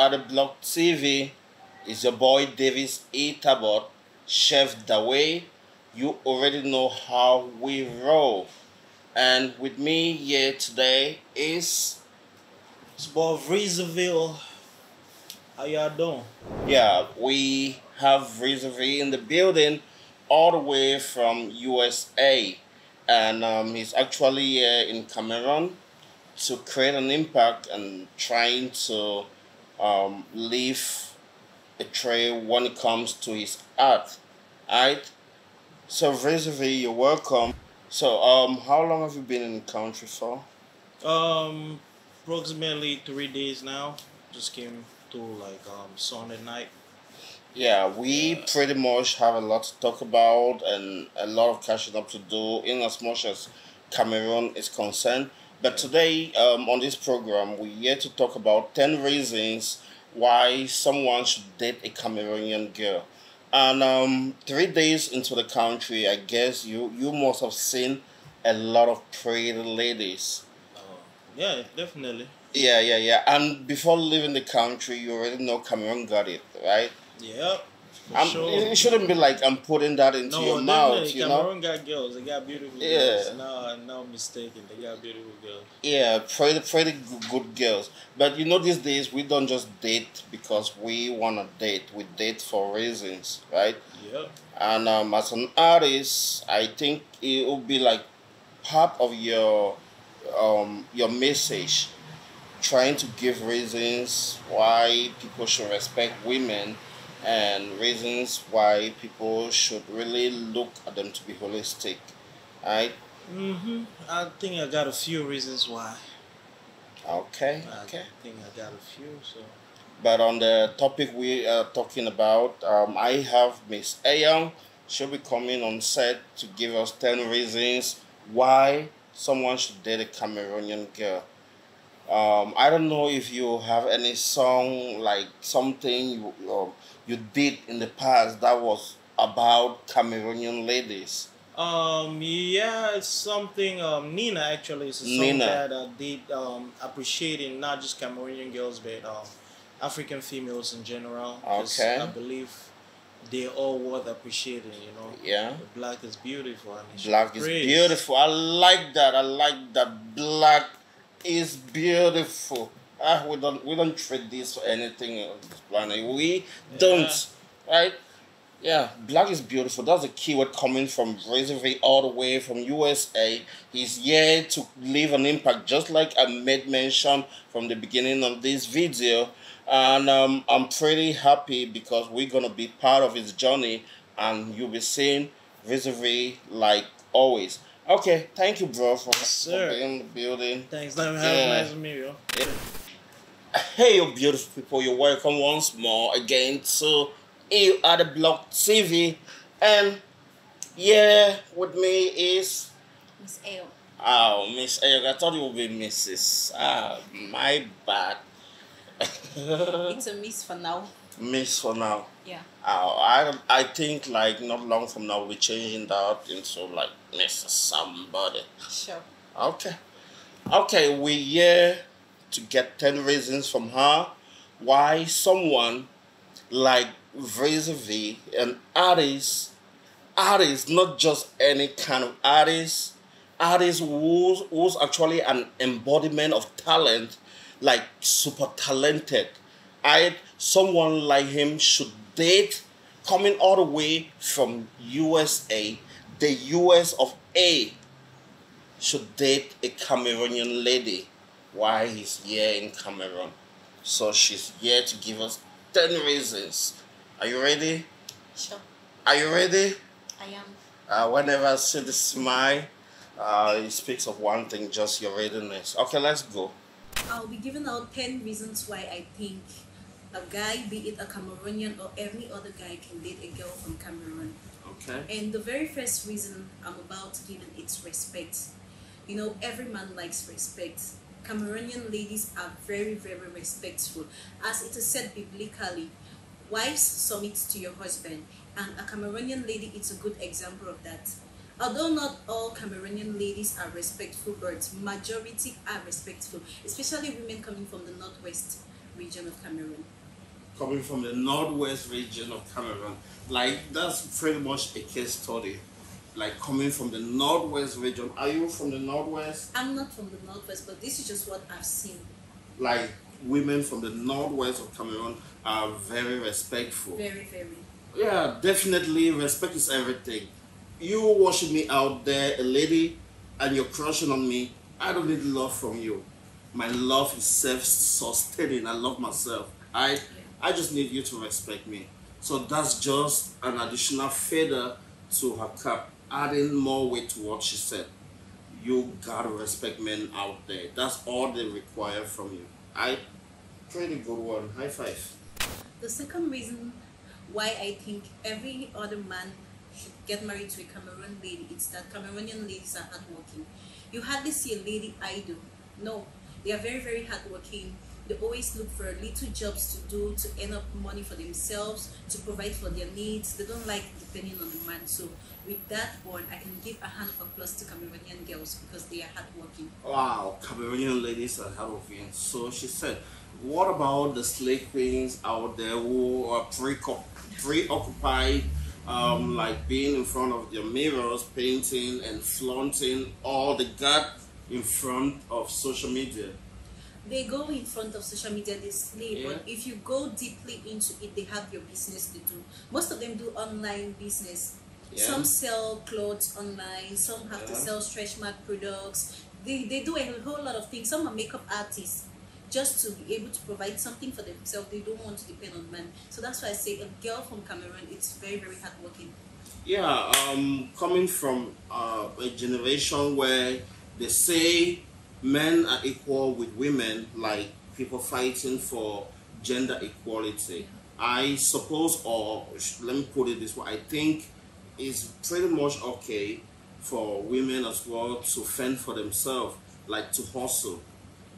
to Other Block TV. It's your boy Davis E. Tabot, Chef Dawei. You already know how we roll. And with me here today is It's about Reserville. How y'all doing? yeah, we have Rizvi in the building all the way from USA. And um, he's actually here in Cameroon to create an impact and trying to um, leave a trail when it comes to his art. Alright? So Rizvi, you're welcome. So um how long have you been in the country for? Um, approximately three days now. Just came to like um Sunday night. Yeah, we pretty much have a lot to talk about and a lot of catching up to do in as much as Cameroon is concerned. But today, um, on this program, we're here to talk about 10 reasons why someone should date a Cameroonian girl. And um, three days into the country, I guess you, you must have seen a lot of pretty ladies. Uh, yeah, definitely. Yeah, yeah, yeah. And before leaving the country, you already know Cameroon got it, right? Yeah, sure. It shouldn't be like I'm putting that into no, your mouth, you know. Cameroon got girls. They got beautiful Yeah. girls. No, no mistaken. They got beautiful girls. Yeah, pretty pretty good girls. But you know, these days we don't just date because we wanna date. We date for reasons, right? Yeah. And um, as an artist, I think it would be like part of your um your message, trying to give reasons why people should respect women, and reasons why people should really look at them to be holistic, right? Mhm. I think I got a few reasons why. Okay, I okay. think I got a few. So. But on the topic we are talking about, um, I have Miss Eyong. She'll be coming on set to give us 10 reasons why someone should date a Cameroonian girl. Um, I don't know if you have any song like something you, um, you did in the past that was about Cameroonian ladies. Um, yeah, it's something. Um, Nina actually is a song Nina. that I did um appreciating not just Cameroonian girls but um African females in general. Okay. I believe they all worth appreciating. You know. Yeah. Black is beautiful it should Black is beautiful. I like that. I like that. Black is beautiful. Ah, we don't we don't trade this for anything on this planet. We don't, right? Yeah, black is beautiful. That's a keyword coming from Reservoir all the way from USA. He's here to leave an impact, just like I made mention from the beginning of this video. And um, I'm pretty happy because we're gonna be part of his journey, and you'll be seeing Reservoir like always. Okay, thank you, bro, for, for sir. being in the building. Thanks. Let me have Yeah. a nice meal. Hey, you beautiful people, you're welcome once more again to Iyunade Blog TV. And yeah, with me is Miss Ayo. oh Miss Ayuk. I thought it would be Mrs. Ah, my bad. It's a miss for now. Miss for now. Yeah. Oh, I I think like not long from now we're changing that into like Mrs. Somebody. Sure. Okay. Okay, we're here to get 10 reasons from her why someone like Razor V, an artist, artist, not just any kind of artist, artist who's, who's actually an embodiment of talent, like super talented. I someone like him should date coming all the way from USA, the US of A should date a Cameroonian lady while he's here in Cameroon. So she's here to give us 10 reasons. Are you ready? Sure. Are you ready? I am. Uh, whenever I see the smile, uh, it speaks of one thing, just your readiness. Okay, let's go. I'll be giving out 10 reasons why I think a guy, be it a Cameroonian or any other guy, can date a girl from Cameroon. Okay. And the very first reason I'm about giving give it is respect. You know, every man likes respect. Cameroonian ladies are very, very respectful. As it is said biblically, wives submit to your husband. And a Cameroonian lady is a good example of that. Although not all Cameroonian ladies are respectful but majority are respectful, especially women coming from the northwest region of Cameroon. Coming from the northwest region of Cameroon, like that's pretty much a case study. Like coming from the northwest region. Are you from the northwest? I'm not from the northwest, but this is just what I've seen. Like women from the northwest of Cameroon are very respectful. Very, very. Yeah, definitely. Respect is everything. You watching me out there, a lady, and you're crushing on me. I don't need love from you. My love is self-sustaining. I love myself. I, I just need you to respect me. So that's just an additional feather to her cap, adding more weight to what she said. You gotta respect men out there. That's all they require from you. I, pretty good one. High five. The second reason why I think every other man should get married to a Cameroon lady is that Cameroonian ladies are hardworking. You hardly see a lady idle. No, they are very, very hardworking. They always look for little jobs to do to earn up money for themselves, to provide for their needs. They don't like depending on the man. So with that one, I can give a hand of applause to Cameroonian girls because they are hardworking. Wow, Cameroonian ladies are hardworking. So she said, what about the slay queens out there who are preoccupied, um, like being in front of their mirrors, painting and flaunting all the got in front of social media? They go in front of social media, they slay, but if you go deeply into it, they have your business to do. Most of them do online business. Yeah. Some sell clothes online, some have to sell stretch mark products. They, they do a whole lot of things. Some are makeup artists just to be able to provide something for themselves. They don't want to depend on men. So that's why I say a girl from Cameroon, it's very, very hardworking. Yeah, um, coming from uh, a generation where they say men are equal with women, like people fighting for gender equality. I suppose, or let me put it this way, I think it's pretty much okay for women as well to fend for themselves, like to hustle.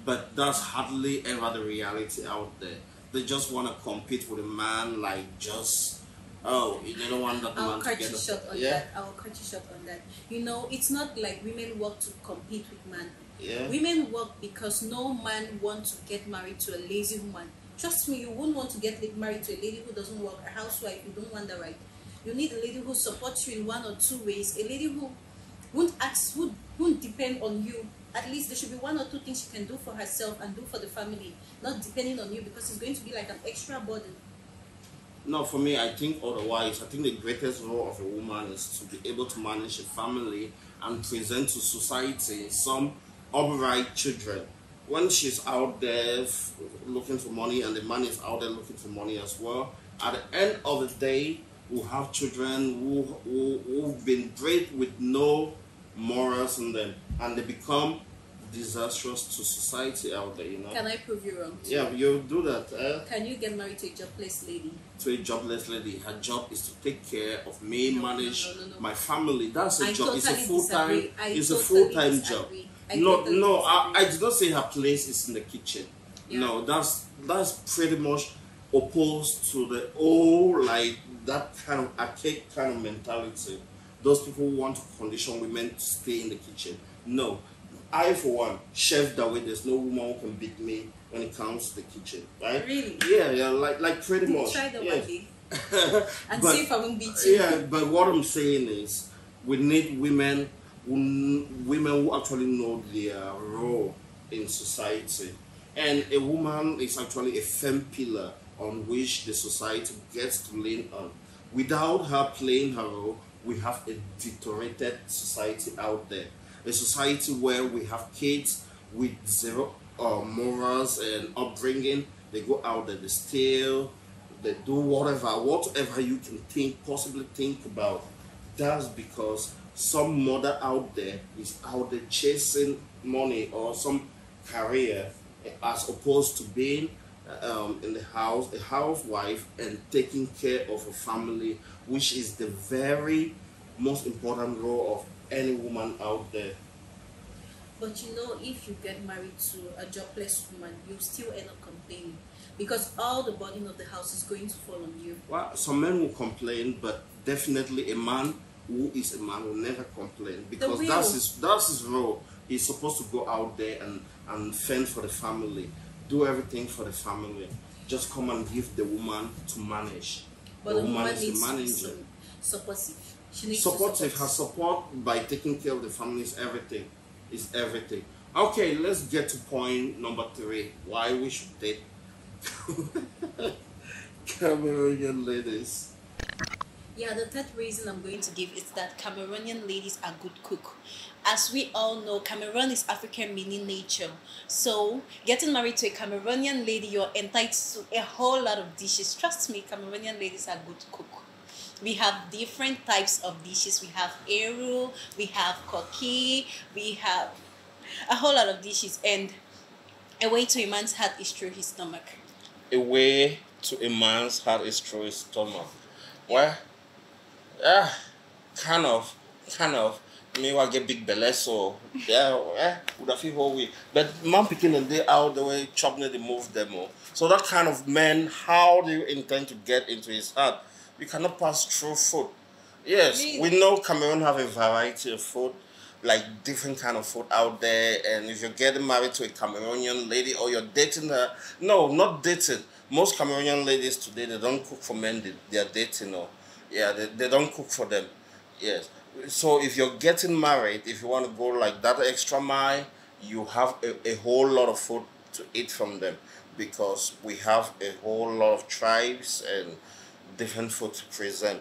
But that's hardly ever the reality out there. They just want to compete with a man, like just oh, you don't want that I'll man to cut get you short on yeah, that. I'll cut you short on that. You know, it's not like women work to compete with men. Yeah. Women work because no man wants to get married to a lazy woman. Trust me, you won't want to get married to a lady who doesn't work, a housewife. You don't want that, right? You need a lady who supports you in one or two ways. A lady who won't ask, who won't depend on you. At least there should be one or two things she can do for herself and do for the family, not depending on you because it's going to be like an extra burden. No, for me, I think otherwise. I think the greatest role of a woman is to be able to manage a family and present to society some upright children. When she's out there f- looking for money and the man is out there looking for money as well, at the end of the day, we have children who, who, who've been bred with no morals in them and they become disastrous to society out there, you know. Can I prove you wrong? yeah, you do that. Eh? Can you get married to a jobless lady? to a jobless lady. Her job is to take care of me, No, manage no, no, my family. That's a I job. it's a totally full time. disagree. I It's a full time job. I No, no. I, I did not say her place is in the kitchen. Yeah. No, that's that's pretty much opposed to the old like that kind of archaic kind of mentality. Those people who want to condition women to stay in the kitchen. No. I, for one, Chef Dawei. There's no woman who can beat me when it comes to the kitchen, right? Really? Yeah, yeah, like like pretty much. Try that yeah. and But- see if I won't beat you. yeah, but what I'm saying is, we need women, women who actually know their role in society, and a woman is actually a firm pillar on which the society gets to lean on. Without her playing her role, we have a deteriorated society out there. A society where we have kids with zero uh, morals and upbringing. They go out there, they steal, they do whatever, whatever you can think, possibly think about. That's because some mother out there is out there chasing money or some career as opposed to being um, in the house, a housewife, and taking care of a family, which is the very most important role of any woman out there. But you know, if you get married to a jobless woman, you still end up complaining because all the burden of the house is going to fall on you. Well, some men will complain, but definitely a man who is a man will never complain because that's his that's his role. He's supposed to go out there and and fend for the family, do everything for the family. Just come and give the woman to manage. But the the woman is the manager. supportive. She needs Supportive. Her support. support by taking care of the family is everything. Is everything. Okay, let's get to point number three. Why we should date Cameroonian ladies. Yeah, the third reason I'm going to give is that Cameroonian ladies are good cook. As we all know, Cameroon is Africa in miniature. So, getting married to a Cameroonian lady, you're entitled to a whole lot of dishes. Trust me, Cameroonian ladies are good cook. We have different types of dishes. We have eru, we have koki, we have a whole lot of dishes. And a way to a man's heart is through his stomach. A way to a man's heart is through his stomach. Well, yeah, kind of, kind of. Me wa get big belly, so yeah, eh, would have feel whole way. But man picking and day out the way chop near the move them all. So that kind of man, how do you intend to get into his heart? You cannot pass through food. Yes, Really? we know Cameroon have a variety of food, like different kind of food out there. And if you're getting married to a Cameroonian lady or you're dating her, no, not dating. Most Cameroonian ladies today they don't cook for men they, they are dating or yeah they, they don't cook for them. Yes. So if you're getting married, if you want to go like that extra mile, you have a, a whole lot of food to eat from them because we have a whole lot of tribes and different food to present.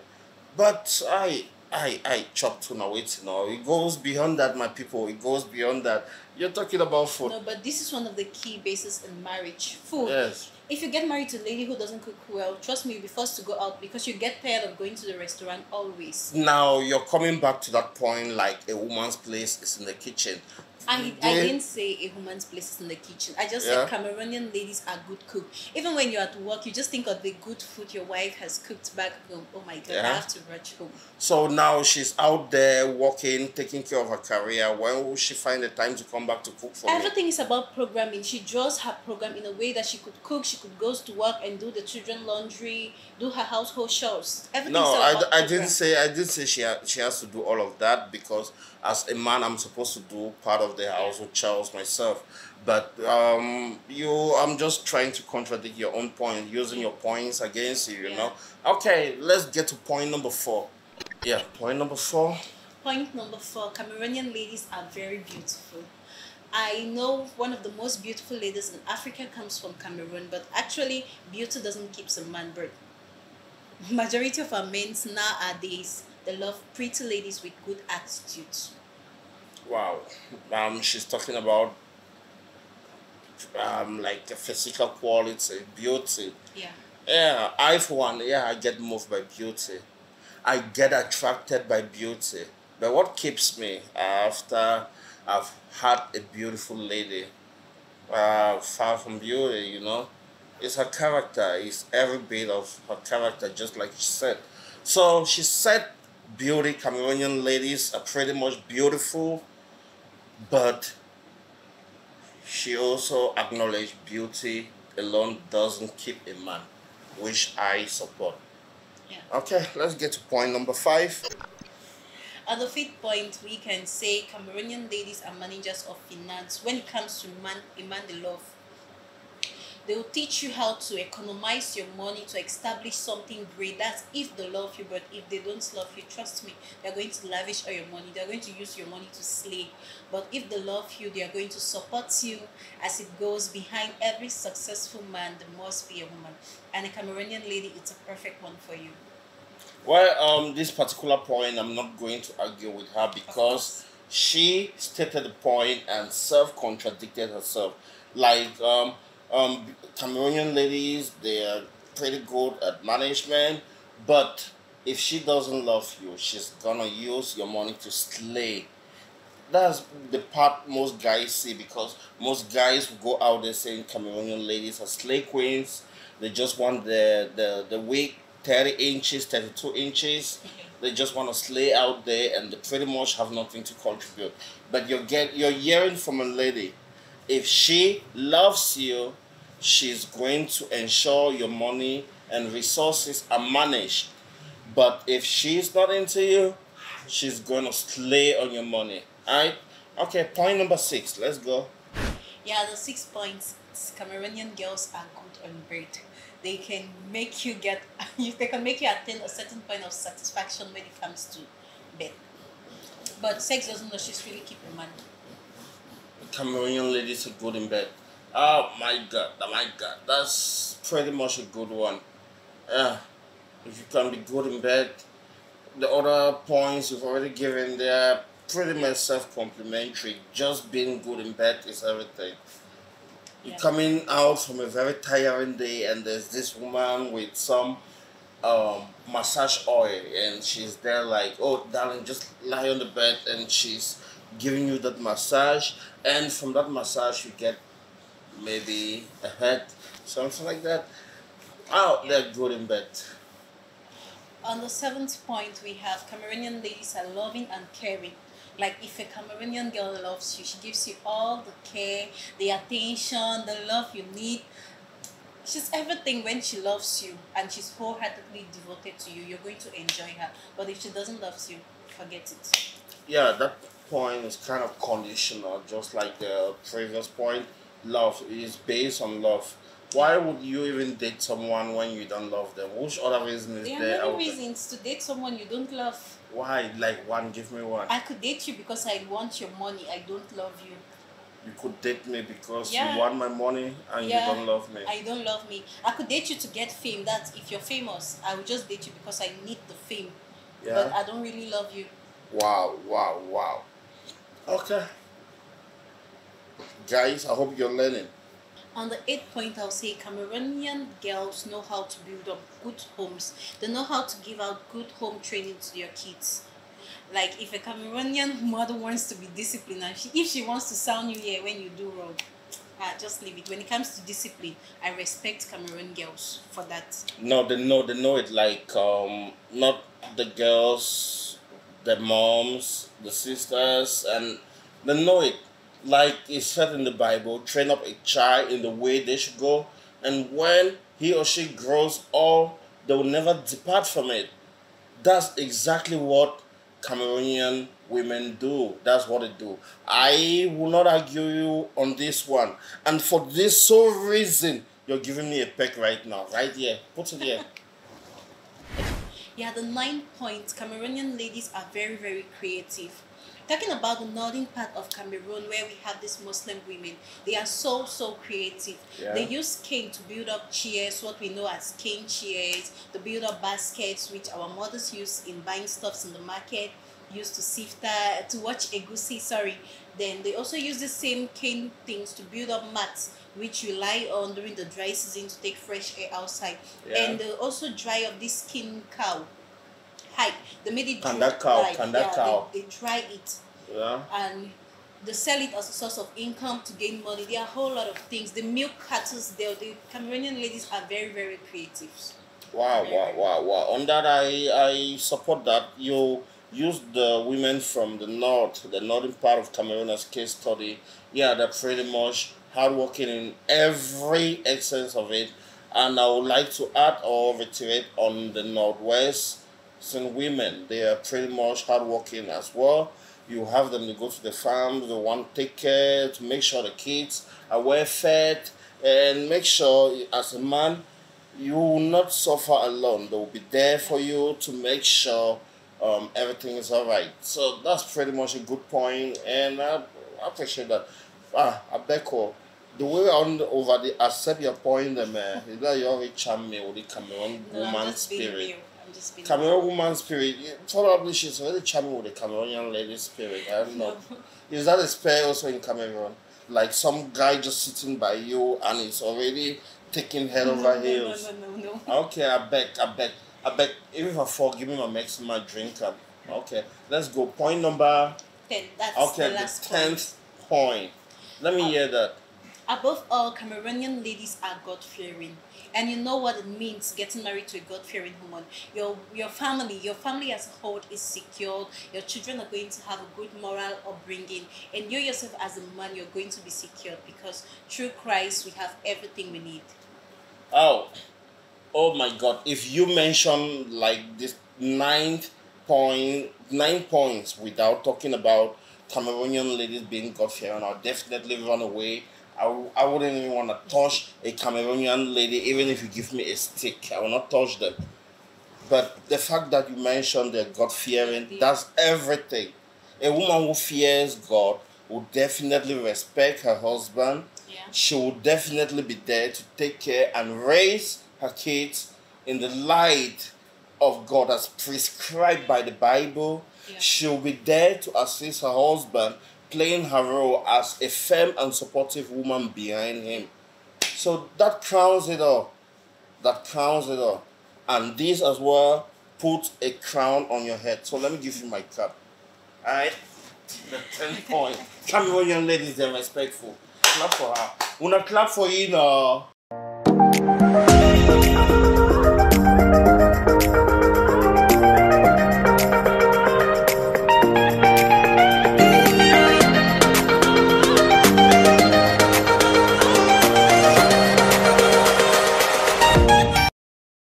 But I I I chop tuna wait you know. It goes beyond that, my people. It goes beyond that. You're talking about food. No, but this is one of the key bases in marriage food. Yes. If you get married to a lady who doesn't cook well, trust me, you'll be forced to go out because you get tired of going to the restaurant always. Now you're coming back to that point like a woman's place is in the kitchen. I, I didn't say a woman's place is in the kitchen. I just Yeah. said Cameroonian ladies are good cooks. Even when you're at work, you just think of the good food your wife has cooked back home. Oh my god, I have to rush home. So now she's out there working, taking care of her career. When will she find the time to come back to cook for me? Everything is about programming. She draws her program in a way that she could cook, she could go to work and do the children laundry, do her household chores. Everything's No, I, about I program. didn't say I didn't say she ha- she has to do all of that because as a man I'm supposed to do part of the household Charles myself. But um, you, I'm just trying to contradict your own point, using your points against you. You Yeah. know. Okay, let's get to point number four. Yeah, point number four. Point number four Cameroonian ladies are very beautiful. I know one of the most beautiful ladies in Africa comes from Cameroon, but actually, beauty doesn't keep a man bird. Majority of our men nowadays, they love pretty ladies with good attitudes. Wow. Um, she's talking about um like a physical quality, beauty. Yeah. Yeah, I for one, yeah, I get moved by beauty. I get attracted by beauty. But what keeps me after I've had a beautiful lady, uh, far from beauty, you know, is her character. Is every bit of her character, just like she said. So she said, beauty. Cameroonian ladies are pretty much beautiful, but she also acknowledged beauty alone doesn't keep a man, which I support. Yeah. Okay, let's get to point number five. At the fifth point, we can say Cameroonian ladies are managers of finance. When it comes to man, a man they love, they will teach you how to economize your money to establish something great. That's if they love you, but if they don't love you, trust me, they're going to lavish all your money. They're going to use your money to slay. But if they love you, they are going to support you as it goes behind every successful man. There must be a woman, and a Cameroonian lady, it's a perfect one for you. Well, um, this particular point, I'm not going to argue with her because she stated the point and self contradicted herself. Like, um, um, Cameroonian ladies, they are pretty good at management, but if she doesn't love you, she's gonna use your money to slay. That's the part most guys see because most guys go out there saying Cameroonian ladies are slay queens. They just want the the the weight 30 inches, 32 inches. They just want to slay out there and they pretty much have nothing to contribute. But you get you're hearing from a lady, if she loves you, she's going to ensure your money and resources are managed. But if she's not into you, she's going to slay on your money. Alright? Okay, point number six. Let's go. Yeah, the six points. Cameroonian girls are good on bed. They can make you get, they can make you attain a certain point of satisfaction when it comes to bed. But sex doesn't necessarily keep a man. Cameroonian ladies are good in bed. Oh my god, oh my god, that's pretty much a good one. Yeah, if you can be good in bed, the other points you've already given, they're pretty much self complimentary. Just being good in bed is everything. You're Yeah. coming out from a very tiring day, and there's this woman with some um, massage oil, and she's there, like, oh, darling, just lie on the bed, and she's giving you that massage, and from that massage, you get maybe a head, something like that. Oh, they're good in bed. On the seventh point, we have Cameroonian ladies are loving and caring. Like if a Cameroonian girl loves you, she gives you all the care, the attention, the love you need. She's everything when she loves you and she's wholeheartedly devoted to you. You're going to enjoy her. But if she doesn't love you, forget it. Yeah, that point is kind of conditional, just like the previous point. Love is based on love. Why would you even date someone when you don't love them? Which other reason is There there? are many reasons to date someone you don't love. Why? Like one, give me one. I could date you because I want your money. I don't love you. You could date me because Yeah. you want my money and Yeah. you don't love me. I don't love me. I could date you to get fame. That if you're famous, I will just date you because I need the fame. Yeah. But. I don't really love you. Wow, wow, wow. Okay. Guys, I hope you're learning. On the eighth point, I'll say Cameroonian girls know how to build up good homes. They know how to give out good home training to their kids. Like if a Cameroonian mother wants to be disciplined, and she, if she wants to sound you here when you do wrong, ah, just leave it. When it comes to discipline, I respect Cameroon girls for that. No, they know they know it like um not the girls, the moms, the sisters, and they know it like it's said in the Bible. Train up a child in the way they should go, and when he or she grows old, they will never depart from it. That's exactly what Cameroonian women do. That's what they do. I will not argue you on this one. And for this sole reason, you're giving me a peck right now. Right here. Put it here. Yeah, the nine points. Cameroonian ladies are very, very creative. Talking about the northern part of Cameroon, where we have these Muslim women, they are so so creative. Yeah. They use cane to build up chairs, what we know as cane chairs, to build up baskets, which our mothers use in buying stuffs in the market, used to sift uh, to watch egusi. Sorry. Then they also use the same cane things to build up mats, which you lie on during the dry season to take fresh air outside. Yeah. And they also dry up this skin cow hide. the made it Kanda dry. cow, dry. that yeah, cow. They, they dry it Yeah. and they sell it as a source of income to gain money. There are a whole lot of things. The milk cartons, there, the Cameroonian ladies are very, very creative. Wow, wow, wow, wow. On that, I, I support that. You use the women from the north, the northern part of Cameroon as case study. Yeah, they're pretty much hardworking in every essence of it. And I would like to add or reiterate on the northwest some women. They are pretty much hardworking as well. You have them to go to the farm, they want to take care to make sure the kids are well fed and make sure as a man you will not suffer alone. They will be there for you to make sure um, everything is all right. So that's pretty much a good point, and I, I appreciate that. Ah, Abeko, the way on the, over the accept your point, um, uh, is that you already charm me with the Cameroon No, woman spirit. I'm just being Cameroon woman spirit. Probably she's already charming with the Cameroonian lady spirit. I don't know. Is that a spirit also in Cameroon? Like some guy just sitting by you and he's already taking head no, over no, heels. No, no, no, no. Okay, I beg, I beg, I beg. Even if I fall, give me my maximum drink. um, Okay, let's go. Point number. Ten. That's Okay, the the last point. tenth point. Let me hear that. Above all, Cameroonian ladies are God fearing. And you know what it means getting married to a God fearing woman. Your your family, your family as a whole is secured. Your children are going to have a good moral upbringing. And you yourself as a man, you're going to be secured because through Christ we have everything we need. Oh, oh my God! If you mention like this ninth point, nine points without talking about Cameroonian ladies being God fearing. I'll definitely run away. I w- I wouldn't even want to touch a Cameroonian lady, even if you give me a stick. I will not touch them. But the fact that you mentioned they're God fearing, that's everything. A woman who fears God will definitely respect her husband. Yeah. She will definitely be there to take care and raise her kids in the light of God as prescribed by the Bible. Yeah. She'll be there to assist her husband, playing her role as a firm and supportive woman behind him. So that crowns it all. That crowns it all. And this as well put a crown on your head. So let me give you my cup. Alright? The 10 point. Cameroonian ladies, they're respectful. Clap for her. Una clap for you now.